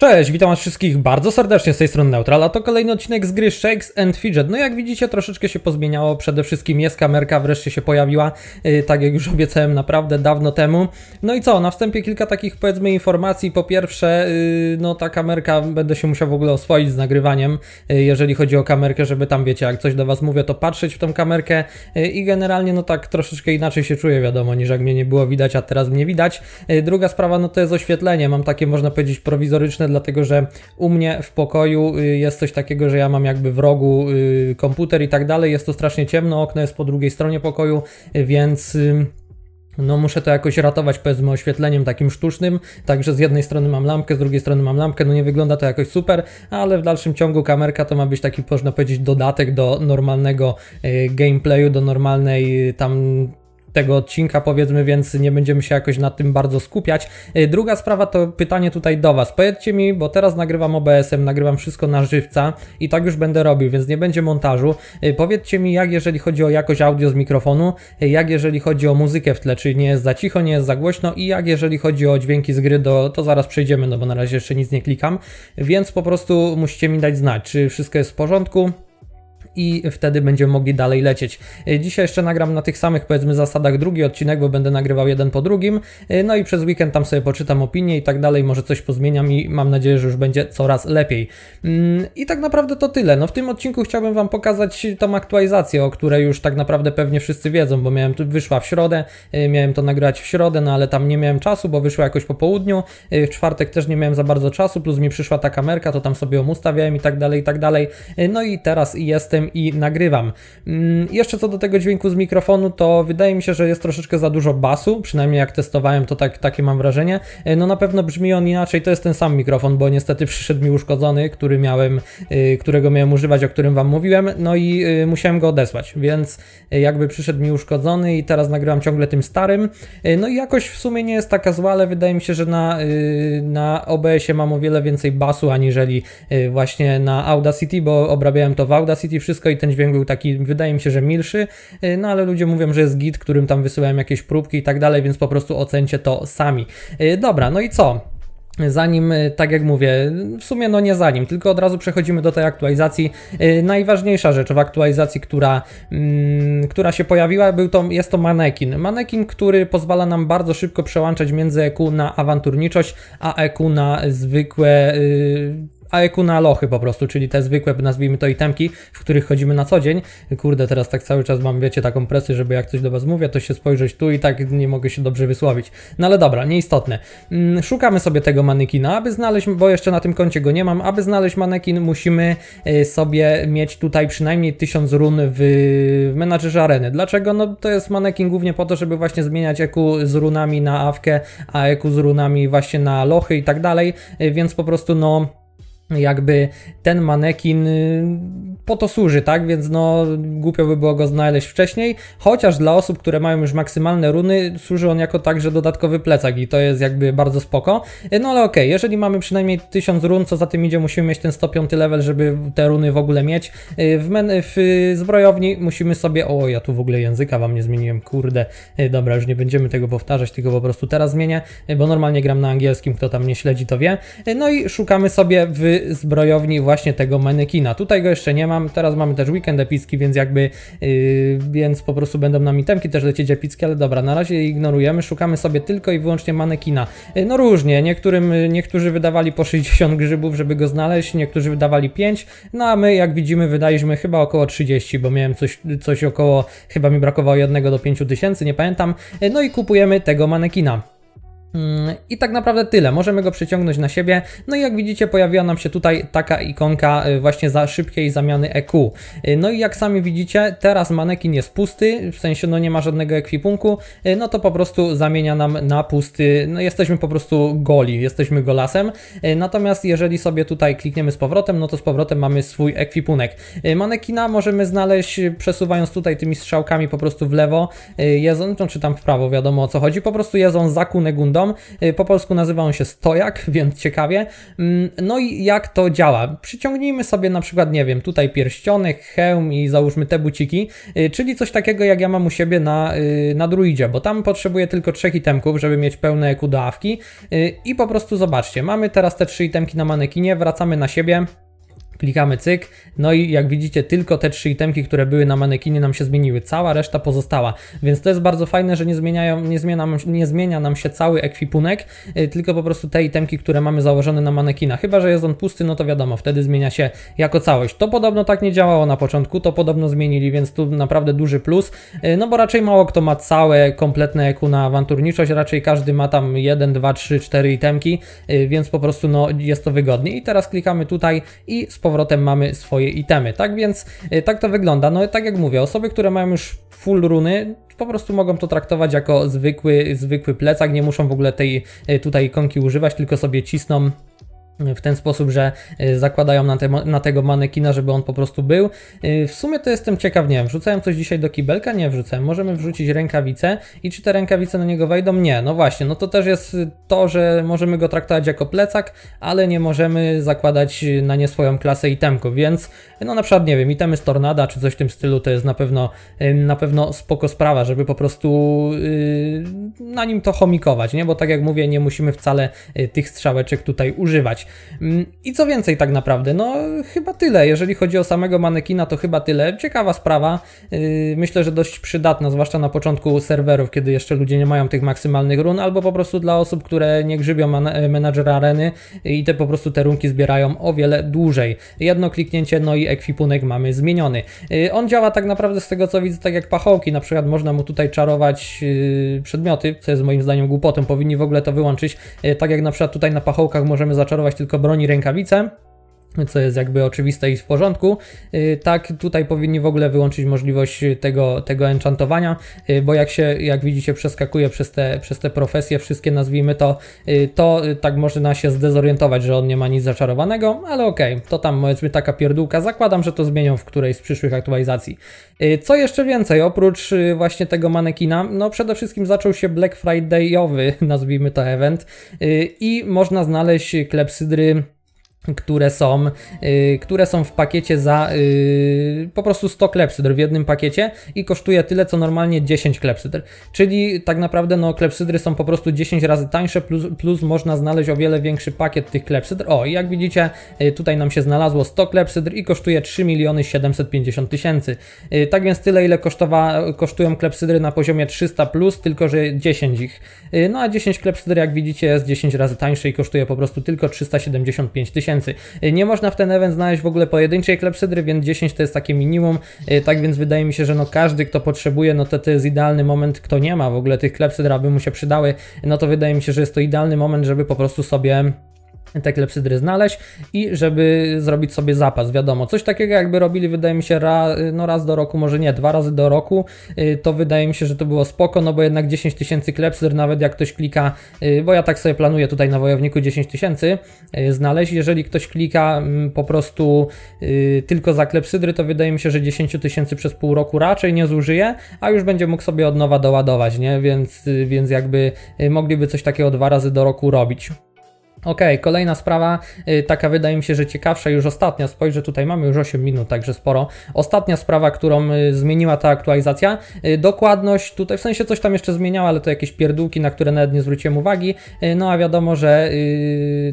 Cześć, witam was wszystkich bardzo serdecznie z tej strony Neutral, a to kolejny odcinek z gry Shakes and Fidget. No jak widzicie troszeczkę się pozmieniało, przede wszystkim jest kamerka, wreszcie się pojawiła, yy, tak jak już obiecałem naprawdę dawno temu. No i co, na wstępie kilka takich powiedzmy informacji. Po pierwsze, yy, no ta kamerka będę się musiał w ogóle oswoić z nagrywaniem, yy, jeżeli chodzi o kamerkę, żeby tam wiecie, jak coś do was mówię, to patrzeć w tą kamerkę y, i generalnie no tak troszeczkę inaczej się czuję wiadomo, niż jak mnie nie było widać, a teraz mnie widać. Y, druga sprawa, no to jest oświetlenie, mam takie można powiedzieć prowizoryczne dlatego że u mnie w pokoju y, jest coś takiego, że ja mam jakby w rogu y, komputer i tak dalej. Jest to strasznie ciemno, okno jest po drugiej stronie pokoju, y, więc no muszę to jakoś ratować powiedzmy oświetleniem takim sztucznym, także z jednej strony mam lampkę, z drugiej strony mam lampkę, no nie wygląda to jakoś super, ale w dalszym ciągu kamerka to ma być taki można powiedzieć dodatek do normalnego gameplayu, do normalnej tam tego odcinka, powiedzmy, więc nie będziemy się jakoś nad tym bardzo skupiać. Y, druga sprawa to pytanie tutaj do Was. Powiedzcie mi, bo teraz nagrywam OBS-em, nagrywam wszystko na żywca i tak już będę robił, więc nie będzie montażu. Y, powiedzcie mi, jak jeżeli chodzi o jakość audio z mikrofonu, y, jak jeżeli chodzi o muzykę w tle, czy nie jest za cicho, nie jest za głośno i jak jeżeli chodzi o dźwięki z gry, do, to zaraz przejdziemy, no bo na razie jeszcze nic nie klikam, więc po prostu musicie mi dać znać, czy wszystko jest w porządku i wtedy będziemy mogli dalej lecieć. E, dzisiaj jeszcze nagram na tych samych powiedzmy zasadach drugi odcinek, bo będę nagrywał jeden po drugim, e, no i przez weekend tam sobie poczytam opinie i tak dalej, może coś pozmieniam i mam nadzieję, że już będzie coraz lepiej. Mm, I tak naprawdę to tyle. No w tym odcinku chciałbym Wam pokazać tą aktualizację, o której już tak naprawdę pewnie wszyscy wiedzą, bo miałem wyszła w środę, e, miałem to nagrać w środę, no ale tam nie miałem czasu, bo wyszła jakoś po południu, w czwartek też nie miałem za bardzo czasu, plus mi przyszła ta kamerka, to tam sobie ją ustawiałem i tak dalej, i tak dalej. No i teraz jestem i nagrywam. Mm, jeszcze co do tego dźwięku z mikrofonu, to wydaje mi się, że jest troszeczkę za dużo basu, przynajmniej jak testowałem, to tak, takie mam wrażenie. E, no na pewno brzmi on inaczej, to jest ten sam mikrofon, bo niestety przyszedł mi uszkodzony, który miałem, e, którego miałem używać, o którym Wam mówiłem, no i e, musiałem go odesłać, więc jakby przyszedł mi uszkodzony i teraz nagrywam ciągle tym starym. No i jakoś w sumie nie jest taka zła, ale wydaje mi się, że na, na OBS-ie mam o wiele więcej basu, aniżeli właśnie na Audacity, bo obrabiałem to w Audacity wszystko wszystko i ten dźwięk był taki, wydaje mi się, że milszy, y, no ale ludzie mówią, że jest git, którym tam wysyłałem jakieś próbki i tak dalej, więc po prostu ocencie to sami. Y, dobra, no i co? Zanim, y, tak jak mówię, w sumie no nie zanim, tylko od razu przechodzimy do tej aktualizacji. najważniejsza rzecz w aktualizacji, która, mm, która się pojawiła, był to, jest to manekin. Manekin, który pozwala nam bardzo szybko przełączać między EQ na awanturniczość, a EQ na zwykłe AEQ na lochy po prostu, czyli te zwykłe, nazwijmy to itemki, w których chodzimy na co dzień. Kurde, teraz tak cały czas mam, wiecie, taką presję, żeby jak coś do Was mówię, to się spojrzeć tu i tak nie mogę się dobrze wysłowić. No ale dobra, nieistotne. Mm, szukamy sobie tego manekina, aby znaleźć, bo jeszcze na tym koncie go nie mam, aby znaleźć manekin musimy e, sobie mieć tutaj przynajmniej 1000 run w menadżerze areny. Dlaczego? No to jest manekin głównie po to, żeby właśnie zmieniać EQ z runami na awkę, a EQ z runami właśnie na lochy i tak dalej, e, więc po prostu no jakby ten manekin y, po to służy, tak? Więc no głupio by było go znaleźć wcześniej, chociaż dla osób, które mają już maksymalne runy, służy on jako także dodatkowy plecak i to jest jakby bardzo spoko. Y, no ale okej, okay, jeżeli mamy przynajmniej 1000 run, co za tym idzie, musimy mieć ten 105 level, żeby te runy w ogóle mieć. Y, w, men w zbrojowni musimy sobie... O, ja tu w ogóle języka wam nie zmieniłem, kurde. Dobra, już nie będziemy tego powtarzać, tylko po prostu teraz zmienię, bo normalnie gram na angielskim, kto tam nie śledzi to wie. No i szukamy sobie w zbrojowni właśnie tego manekina. Tutaj go jeszcze nie mam, teraz mamy też weekend epicki, więc jakby, yy, więc po prostu będą nam itemki też lecieć epickie, ale dobra, na razie je ignorujemy, szukamy sobie tylko i wyłącznie manekina. Yy, no różnie, niektórym, niektórzy wydawali po 60 grzybów, żeby go znaleźć, niektórzy wydawali 5, no a my jak widzimy wydaliśmy chyba około 30, bo miałem coś, coś około, chyba mi brakowało jednego do 5 tysięcy, nie pamiętam, yy, no i kupujemy tego manekina. Mm, I tak naprawdę tyle. Możemy go przyciągnąć na siebie. No i jak widzicie, pojawiła nam się tutaj taka ikonka y, właśnie za szybkiej zamiany EQ. Y, no i jak sami widzicie, teraz manekin jest pusty, w sensie no nie ma żadnego ekwipunku, y, no to po prostu zamienia nam na pusty, no jesteśmy po prostu goli, jesteśmy golasem. Natomiast jeżeli sobie tutaj klikniemy z powrotem, no to z powrotem mamy swój ekwipunek. Manekina możemy znaleźć przesuwając tutaj tymi strzałkami po prostu w lewo, jest on, czy tam w prawo, wiadomo o co chodzi, po prostu jest on za Kunegundą dom. Po polsku nazywa on się stojak, więc ciekawie. Mm, no i jak to działa? Przyciągnijmy sobie na przykład, nie wiem, tutaj pierścionek, hełm i załóżmy te buciki, czyli coś takiego jak ja mam u siebie na, na druidzie, bo tam potrzebuję tylko trzech itemków, żeby mieć pełne EQ do awki i po prostu zobaczcie, mamy teraz te trzy itemki na manekinie, wracamy na siebie, Klikamy cyk, no i jak widzicie tylko te trzy itemki, które były na manekinie nam się zmieniły, cała reszta pozostała, więc to jest bardzo fajne, że nie, zmieniają, nie, zmienia, nie zmienia nam się cały ekwipunek, y, tylko po prostu te itemki, które mamy założone na manekina, chyba, że jest on pusty, no to wiadomo, wtedy zmienia się jako całość. To podobno tak nie działało na początku, to podobno zmienili, więc tu naprawdę duży plus, y, no bo raczej mało kto ma całe, kompletne EQ na awanturniczość, raczej każdy ma tam 1, 2, 3, 4 itemki, y, więc po prostu no jest to wygodnie. I teraz klikamy tutaj i spokojnie powrotem mamy swoje itemy. Tak więc y, tak to wygląda. No tak jak mówię, osoby, które mają już full runy, po prostu mogą to traktować jako zwykły, zwykły plecak, nie muszą w ogóle tej y, tutaj ikonki używać, tylko sobie cisną w ten sposób, że y, zakładają na, te, na, tego manekina, żeby on po prostu był. Y, w sumie to jestem ciekaw, nie wiem, wrzucałem coś dzisiaj do kibelka? Nie wrzucałem. Możemy wrzucić rękawice i czy te rękawice na niego wejdą? Nie, no właśnie, no to też jest to, że możemy go traktować jako plecak, ale nie możemy zakładać na nie swoją klasę itemków, więc no na przykład, nie wiem, itemy z Tornada czy coś w tym stylu to jest na pewno y, na pewno spoko sprawa, żeby po prostu na nim to chomikować, nie? Bo tak jak mówię, nie musimy wcale tych strzałeczek tutaj używać. Mm, I co więcej tak naprawdę, no chyba tyle. Jeżeli chodzi o samego manekina, to chyba tyle. Ciekawa sprawa. Yy, myślę, że dość przydatna, zwłaszcza na początku serwerów, kiedy jeszcze ludzie nie mają tych maksymalnych run, albo po prostu dla osób, które nie grzybią man menadżera areny i te po prostu te runki zbierają o wiele dłużej. Jedno kliknięcie, no i ekwipunek mamy zmieniony. Yy, on działa tak naprawdę z tego co widzę, tak jak pachołki, na przykład można mu tutaj czarować yy, przedmioty, co jest moim zdaniem głupotą, powinni w ogóle to wyłączyć. Tak jak na przykład tutaj na pachołkach możemy zaczarować tylko broni rękawice co jest jakby oczywiste i w porządku. Y, tak, tutaj powinni w ogóle wyłączyć możliwość tego, tego enchantowania, y, bo jak się, jak widzicie, przeskakuje przez te, przez te profesje, wszystkie nazwijmy to, y, to tak można się zdezorientować, że on nie ma nic zaczarowanego, ale okej, okay, to tam powiedzmy taka pierdółka. Zakładam, że to zmienią w którejś z przyszłych aktualizacji. Co jeszcze więcej, oprócz właśnie tego manekina, no przede wszystkim zaczął się Black Friday'owy, nazwijmy to event i można znaleźć klepsydry które są, yy, które są w pakiecie za yy, po prostu 100 klepsydr w jednym pakiecie i kosztuje tyle co normalnie 10 klepsydr. Czyli tak naprawdę no klepsydry są po prostu 10 razy tańsze plus, plus można znaleźć o wiele większy pakiet tych klepsydr. O i jak widzicie yy, tutaj nam się znalazło 100 klepsydr i kosztuje 3 miliony 750 tysięcy. Yy, tak więc tyle ile kosztowa, kosztują klepsydry na poziomie 300 plus, tylko że 10 ich. Yy, no a 10 klepsydr jak widzicie jest 10 razy tańsze i kosztuje po prostu tylko 375 tysięcy Y, nie można w ten event znaleźć w ogóle pojedynczej klepsydry, więc 10 to jest takie minimum, y, tak więc wydaje mi się, że no każdy, kto potrzebuje, no to to jest idealny moment, kto nie ma w ogóle tych klepsydr, aby mu się przydały, no to wydaje mi się, że jest to idealny moment, żeby po prostu sobie te klepsydry znaleźć i żeby zrobić sobie zapas, wiadomo, coś takiego jakby robili wydaje mi się ra, no raz do roku, może nie, dwa razy do roku, y, to wydaje mi się, że to było spoko, no bo jednak 10 tysięcy klepsydr, nawet jak ktoś klika, y, bo ja tak sobie planuję tutaj na wojowniku 10 tysięcy y, znaleźć, jeżeli ktoś klika mm, po prostu tylko za klepsydry, to wydaje mi się, że 10 tysięcy przez pół roku raczej nie zużyje, a już będzie mógł sobie od nowa doładować, nie, więc, więc jakby mogliby coś takiego dwa razy do roku robić. Ok, kolejna sprawa, y, taka wydaje mi się, że ciekawsza, już ostatnia, spojrzę, tutaj mamy już 8 minut, także sporo. Ostatnia sprawa, którą y, zmieniła ta aktualizacja, y, dokładność, tutaj w sensie coś tam jeszcze zmieniała, ale to jakieś pierdółki, na które nawet nie zwróciłem uwagi, no a wiadomo, że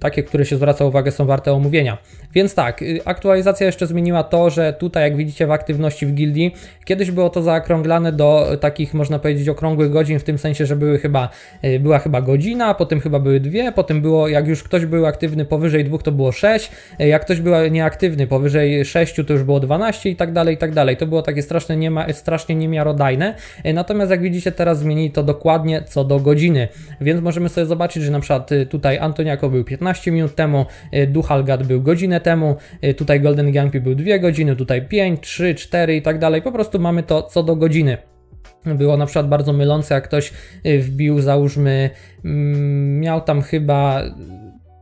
takie, które się zwraca uwagę są warte omówienia. Więc tak, aktualizacja jeszcze zmieniła to, że tutaj jak widzicie w aktywności w gildii, kiedyś było to zaokrąglane do takich, można powiedzieć, okrągłych godzin, w tym sensie, że były chyba, była chyba godzina, potem chyba były dwie, potem było jak już ktoś był aktywny powyżej 2 to było 6, jak ktoś był nieaktywny powyżej 6 to już było 12 i tak dalej, i tak dalej. To było takie strasznie, nie ma, strasznie niemiarodajne. Natomiast jak widzicie teraz zmienili to dokładnie co do godziny, więc możemy sobie zobaczyć, że na przykład y, tutaj Antoniako był 15 minut temu, y, Duhalgat był godzinę temu, tutaj Golden Gampi był 2 godziny, tutaj 5, 3, 4 i tak dalej. Po prostu mamy to co do godziny. Było na przykład bardzo mylące, jak ktoś wbił, załóżmy, mm, miał tam chyba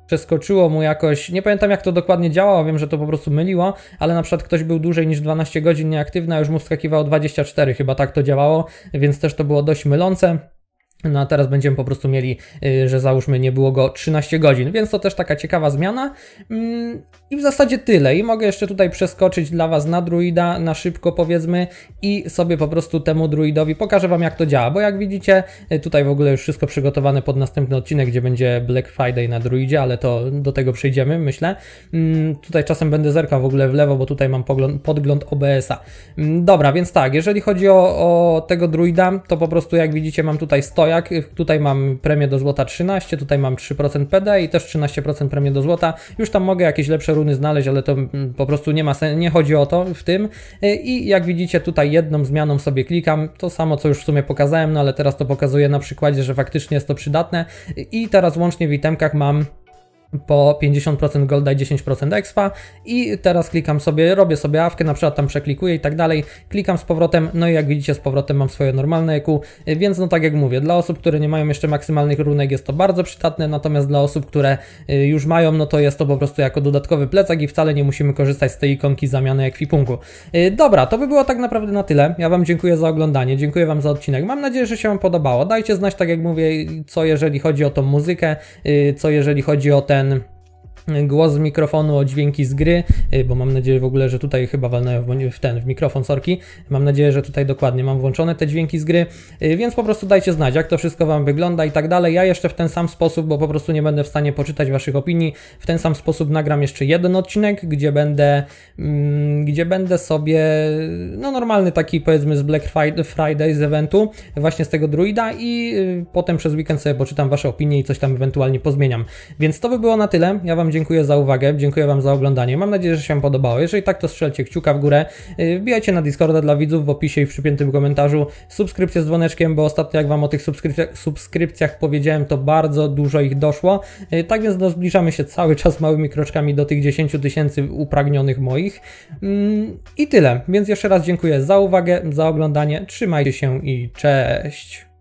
przeskoczyło mu jakoś, nie pamiętam jak to dokładnie działało, wiem, że to po prostu myliło, ale na przykład ktoś był dłużej niż 12 godzin nieaktywny, a już mu wskakiwało 24, chyba tak to działało, więc też to było dość mylące. No a teraz będziemy po prostu mieli, y, że załóżmy nie było go 13 godzin, więc to też taka ciekawa zmiana. Mm, I w zasadzie tyle. I mogę jeszcze tutaj przeskoczyć dla Was na druida, na szybko powiedzmy i sobie po prostu temu druidowi pokażę Wam jak to działa, bo jak widzicie y, tutaj w ogóle już wszystko przygotowane pod następny odcinek, gdzie będzie Black Friday na druidzie, ale to do tego przejdziemy myślę. Mm, tutaj czasem będę zerkał w ogóle w lewo, bo tutaj mam podgląd OBS-a. Mm, dobra, więc tak, jeżeli chodzi o, o tego druida, to po prostu jak widzicie mam tutaj stojak, jak tutaj mam premię do złota 13, tutaj mam 3% PD i też 13% premię do złota. Już tam mogę jakieś lepsze runy znaleźć, ale to mm, po prostu nie ma sensu, nie chodzi o to w tym. Y, I jak widzicie tutaj jedną zmianą sobie klikam, to samo co już w sumie pokazałem, no ale teraz to pokazuję na przykładzie, że faktycznie jest to przydatne. I teraz łącznie w itemkach mam po 50% golda i 10% expa i teraz klikam sobie, robię sobie awkę, na przykład tam przeklikuję i tak dalej, klikam z powrotem, no i jak widzicie z powrotem mam swoje normalne EQ, więc no tak jak mówię, dla osób, które nie mają jeszcze maksymalnych runek jest to bardzo przydatne, natomiast dla osób, które y, już mają, no to jest to po prostu jako dodatkowy plecak i wcale nie musimy korzystać z tej ikonki zamiany ekwipunku. Y, dobra, to by było tak naprawdę na tyle, ja Wam dziękuję za oglądanie, dziękuję Wam za odcinek, mam nadzieję, że się Wam podobało, dajcie znać, tak jak mówię, co jeżeli chodzi o tą muzykę, y, co jeżeli chodzi o ten beğendim. Głos z mikrofonu o dźwięki z gry, y, bo mam nadzieję w ogóle, że tutaj chyba walnąłem w ten, w mikrofon, sorki. Mam nadzieję, że tutaj dokładnie mam włączone te dźwięki z gry, y, więc po prostu dajcie znać, jak to wszystko Wam wygląda i tak dalej. Ja jeszcze w ten sam sposób, bo po prostu nie będę w stanie poczytać Waszych opinii, w ten sam sposób nagram jeszcze jeden odcinek, gdzie będę, mm, gdzie będę sobie, no normalny taki powiedzmy z Black Friday z eventu, właśnie z tego druida i y, potem przez weekend sobie poczytam Wasze opinie i coś tam ewentualnie pozmieniam. Więc to by było na tyle. Ja Wam dziękuję za uwagę, dziękuję Wam za oglądanie. Mam nadzieję, że się Wam podobało. Jeżeli tak, to strzelcie kciuka w górę. Y, wbijajcie na Discorda dla widzów w opisie i w przypiętym komentarzu. Subskrypcję z dzwoneczkiem, bo ostatnio jak Wam o tych subskrypcjach, subskrypcjach powiedziałem, to bardzo dużo ich doszło. Y, tak więc no, zbliżamy się cały czas małymi kroczkami do tych 10 tysięcy upragnionych moich. Mm, I tyle. Więc jeszcze raz dziękuję za uwagę, za oglądanie. Trzymajcie się i cześć.